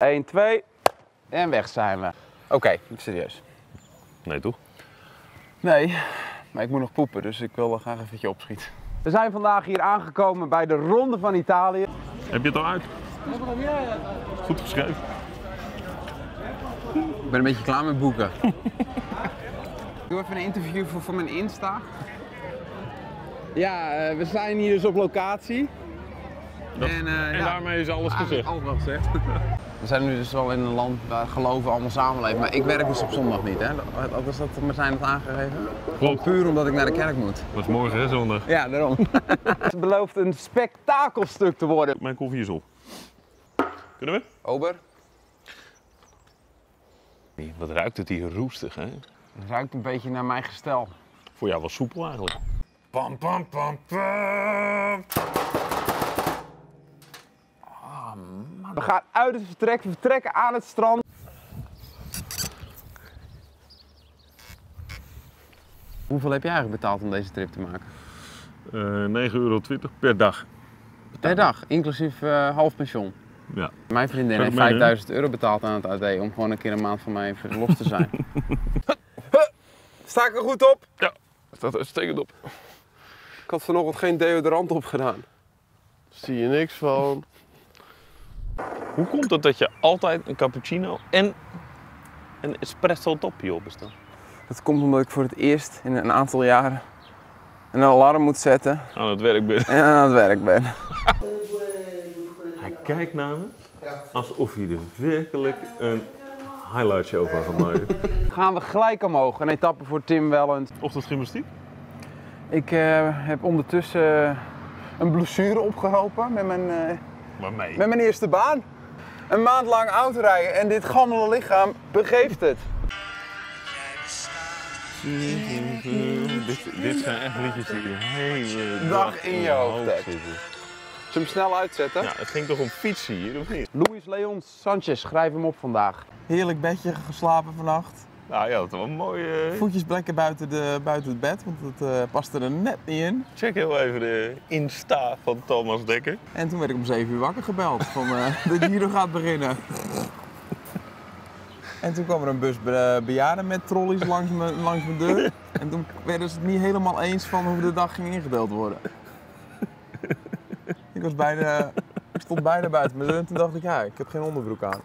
1, 2 en weg zijn we. Oké, even serieus. Nee, toch? Nee, maar ik moet nog poepen, dus ik wil er graag eventjes opschieten. We zijn vandaag hier aangekomen bij de Ronde van Italië. Heb je het al uit? Goed geschreven. Ik ben een beetje klaar met boeken. Doe even een interview voor, voor mijn Insta. Ja, eh, we zijn hier dus op locatie. Dat- en eh, En ja, daarmee is alles gezegd. Alles wel gezegd. We zijn nu dus wel in een land waar geloven allemaal samenleven. Maar ik werk dus op zondag niet, hè? Wat- Wat is dat Martijn het aangegeven? Klopt. Puur omdat ik naar de kerk moet. Dat is morgen, hè, zondag. Ja, daarom. Het belooft een spektakelstuk te worden. Mijn koffie is op. Kunnen we? Ober, Wat ruikt het hier roestig, hè? het ruikt een beetje naar mijn gestel. Voor jou wel soepel eigenlijk. Pam, pam, pam, pam. We gaan uit het vertrek, we vertrekken aan het strand. Hoeveel heb jij eigenlijk betaald om deze trip te maken? Eh 9,20 euro per dag. Per dag, inclusief eh, half pensioen. Ja. Mijn vriendin heeft ik meenemen? 5000 euro betaald aan het AD om gewoon een keer een maand van mij even los te zijn. Sta ik er goed op? Ja, staat uitstekend op. Ik had vanochtend geen deodorant opgedaan. Zie je niks van. Hoe komt het dat je altijd een cappuccino en een espresso toppie op bestelt? Dat komt omdat ik voor het eerst in een aantal jaren een alarm moet zetten Aan het werk ben. en aan het werk ben. Hij kijkt naar me alsof hij er werkelijk een highlight show van gaat maken. Gaan we gelijk omhoog, een etappe voor Tim Wellens. Ochtendgymnastiek? Ik eh, heb ondertussen een blessure opgelopen met mijn, eh, met mijn eerste baan. Een maand lang autorijden en dit gammele lichaam begeeft het. dit, dit zijn echt liedjes die de hele Dag in je hoofd hebt. zitten. Zullen we hem snel uitzetten? Ja, het ging toch om fietsen hier, of niet? Luis Leon Sanchez, schrijf hem op vandaag. Heerlijk bedje geslapen vannacht. Nou ja, dat is wel een mooie... Voetjes blekken buiten, de, buiten het bed, want het eh, paste er net niet in. Check heel even de Insta van Thomas Dekker. En toen werd ik om 7 uur wakker gebeld van eh de Giro gaat beginnen. En toen kwam er een bus be- bejaarden met trolleys langs mijn, langs mijn deur. En toen werden ze het niet helemaal eens van hoe de dag ging ingedeeld worden. Ik was bijna, ik stond bijna buiten mijn deur en toen dacht ik, ja, ik heb geen onderbroek aan.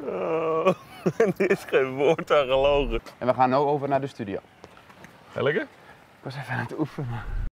Oh, er is geen woord aan gelogen. En we gaan nu over naar de studio. Lekker? Ik was even aan het oefenen.